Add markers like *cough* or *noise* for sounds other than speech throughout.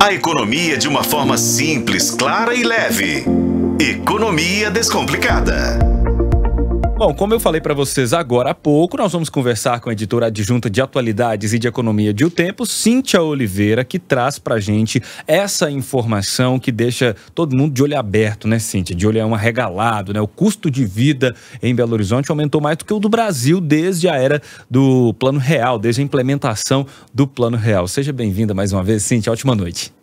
A economia de uma forma simples, clara e leve. Economia Descomplicada. Bom, como eu falei para vocês agora há pouco, nós vamos conversar com a editora adjunta de atualidades e de economia de O Tempo, Cíntia Oliveira, que traz pra gente essa informação que deixa todo mundo de olho aberto, né, Cíntia? De olho arregalado, né? O custo de vida em Belo Horizonte aumentou mais do que o do Brasil desde a era do Plano Real, desde a implementação do Plano Real. Seja bem-vinda mais uma vez, Cíntia. Ótima noite.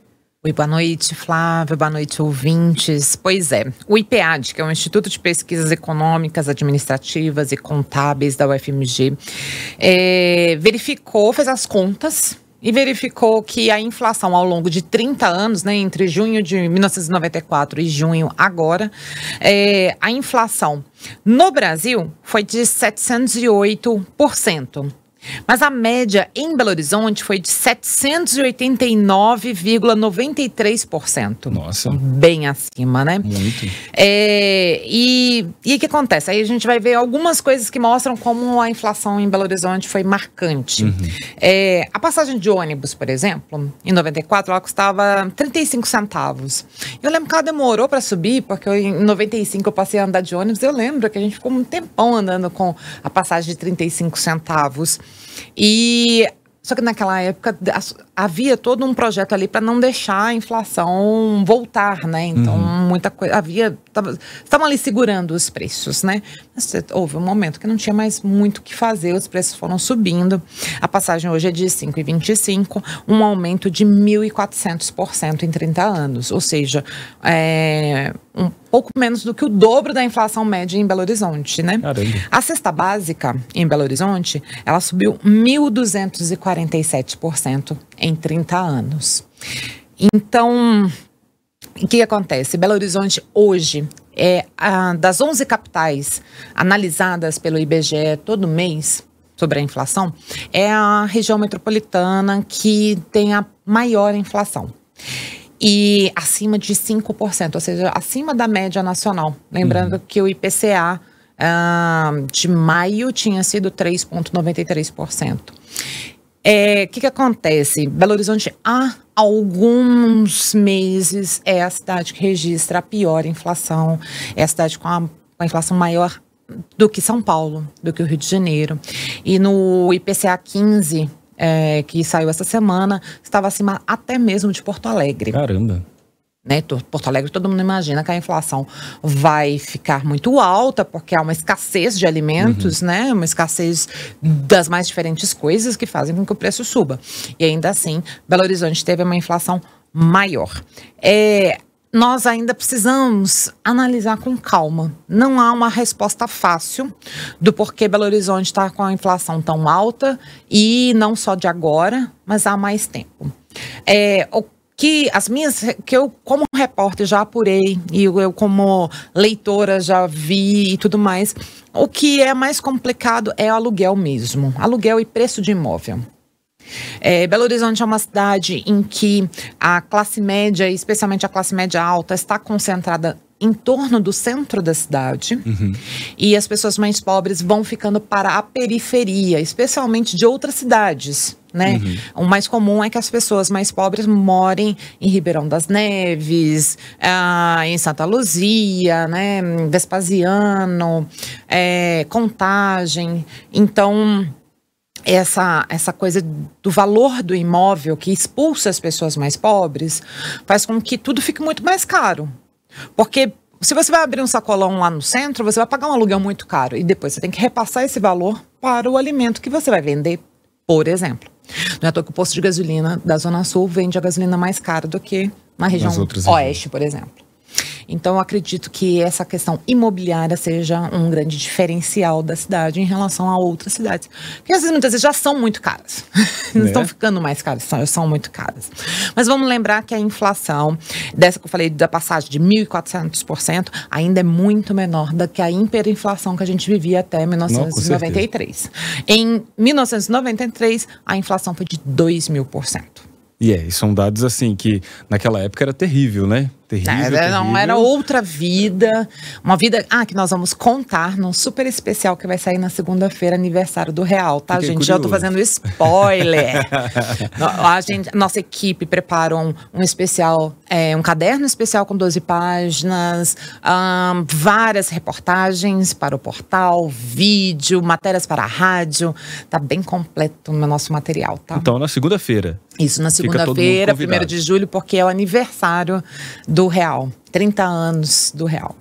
Oi, boa noite, Flávio, boa noite, ouvintes. Pois é, o IPAD, que é o Instituto de Pesquisas Econômicas, Administrativas e Contábeis da UFMG, é, verificou, fez as contas e verificou que a inflação ao longo de 30 anos, né, entre junho de 1994 e junho agora, é, a inflação no Brasil foi de 708%. Mas a média em Belo Horizonte foi de 789,93%. Nossa. Bem acima, né? Muito. É, e o que acontece? Aí a gente vai ver algumas coisas que mostram como a inflação em Belo Horizonte foi marcante. Uhum. É, a passagem de ônibus, por exemplo, em 94, ela custava 35 centavos. Eu lembro que ela demorou para subir, porque eu, em 95 eu passei a andar de ônibus. Eu lembro que a gente ficou um tempão andando com a passagem de 35 centavos. E só que naquela época havia todo um projeto ali para não deixar a inflação voltar, né? Então, uhum. muita coisa. Havia. Estavam ali segurando os preços, né? Mas houve um momento que não tinha mais muito o que fazer, os preços foram subindo. A passagem hoje é de 5,25, um aumento de 1.400% em 30 anos. Ou seja, é, um pouco menos do que o dobro da inflação média em Belo Horizonte, né? Caramba. A cesta básica em Belo Horizonte, ela subiu 1.247% em 30 anos. Então, o que acontece? Belo Horizonte hoje é a, das 11 capitais analisadas pelo IBGE todo mês sobre a inflação, é a região metropolitana que tem a maior inflação e acima de 5%, ou seja, acima da média nacional. Lembrando uhum. que o IPCA uh, de maio tinha sido 3,93%. É, o que, que acontece? Belo Horizonte, há alguns meses, é a cidade que registra a pior inflação, é a cidade com a, a inflação maior do que São Paulo, do que o Rio de Janeiro. E no IPCA 15, é, que saiu essa semana, estava acima até mesmo de Porto Alegre. Caramba. Né, Porto Alegre, todo mundo imagina que a inflação vai ficar muito alta, porque há uma escassez de alimentos, uhum. né? Uma escassez das mais diferentes coisas que fazem com que o preço suba. E ainda assim, Belo Horizonte teve uma inflação maior. É, nós ainda precisamos analisar com calma. Não há uma resposta fácil do porquê Belo Horizonte está com a inflação tão alta e não só de agora, mas há mais tempo. É, o que as minhas que eu como repórter já apurei e eu como leitora já vi e tudo mais. O que é mais complicado é o aluguel mesmo, aluguel e preço de imóvel. É, Belo Horizonte é uma cidade em que a classe média, especialmente a classe média alta, está concentrada em torno do centro da cidade uhum. e as pessoas mais pobres vão ficando para a periferia, especialmente de outras cidades. Né? Uhum. O mais comum é que as pessoas mais pobres morem em Ribeirão das Neves, ah, em Santa Luzia, né? Vespasiano, é, Contagem. Então, essa, essa coisa do valor do imóvel que expulsa as pessoas mais pobres faz com que tudo fique muito mais caro. Porque se você vai abrir um sacolão lá no centro, você vai pagar um aluguel muito caro e depois você tem que repassar esse valor para o alimento que você vai vender, por exemplo. Não é à toa que o posto de gasolina da Zona Sul vende a gasolina mais cara do que na região oeste, por exemplo. Então, eu acredito que essa questão imobiliária seja um grande diferencial da cidade em relação a outras cidades. Que às vezes, muitas vezes, já são muito caras. *laughs* Não é. estão ficando mais caras, são, são muito caras. Mas vamos lembrar que a inflação, dessa que eu falei, da passagem de 1.400%, ainda é muito menor do que a hiperinflação que a gente vivia até 1993. Não, em 1993, a inflação foi de 2 mil por cento. E é, são dados assim que naquela época era terrível, né? Terrível, Era- Não, terrível. era outra vida. Uma vida. Ah, que nós vamos contar num super especial que vai sair na segunda-feira, aniversário do Real, tá, Fiquei gente? Já tô curioso. fazendo spoiler. *laughs* A gente, nossa equipe preparou um, um especial, é, um caderno especial com 12 páginas, ahn, várias reportagens para o portal, vídeo, matérias para a rádio. Tá bem completo no nosso material, tá? Então, na segunda-feira. Isso na segunda-feira, convidado. 1 de julho, porque é o aniversário do Real. 30 anos do Real.